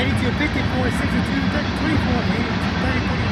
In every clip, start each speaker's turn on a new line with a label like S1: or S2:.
S1: 82, 54, 62, 24, 34, 82, 34,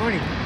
S1: morning.